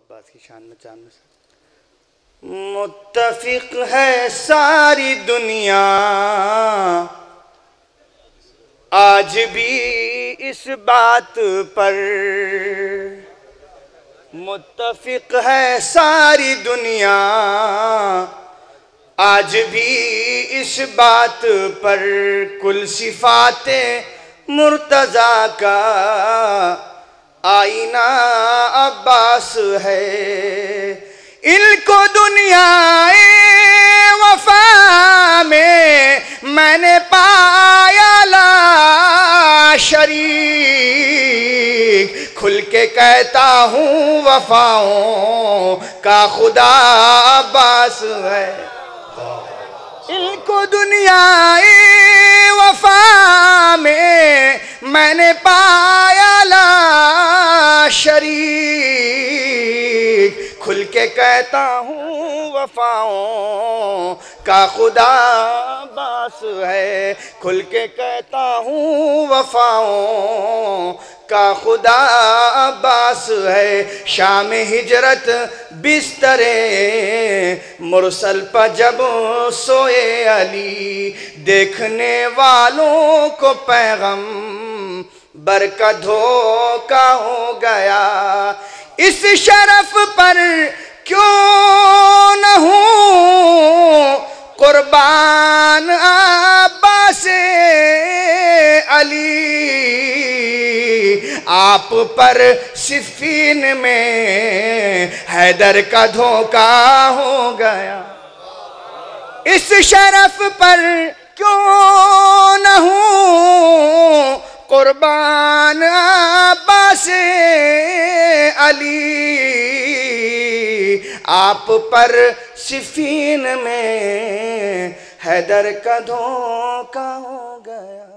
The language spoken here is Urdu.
عباس کی شان میں چاند میں متفق ہے ساری دنیا۔ آج بھی اس بات پر۔ متفق ہے ساری دنیا۔ آج بھی اس بات پر۔ کل صفات مرتضی کا۔ آئینہ عباس ہے۔ ان کو دنیا وفا میں میں نے پایا لا شریک۔ کھل کے کہتا ہوں وفاؤں کا خدا عباس ہے۔ ان کو دنیا کھل کے کہتا ہوں، وفاؤں کا خدا باس ہے۔ کھل کے کہتا ہوں، وفاؤں کا خدا باس ہے۔ شام ہجرت بستر مرسل پا جب سوئے علی۔ دیکھنے والوں کو پیغم برکہ دھوکا ہو گیا۔ اس شرف پر کیوں نہ ہوں؟ قربان عباس علی۔ آپ پر صفین میں حیدر کا دھوکا ہو گیا۔ اس شرف پر کیوں نہ ہوں؟ قربان عباس علی آپ پر صفین میں حیدر کا دھوکا ہو گیا۔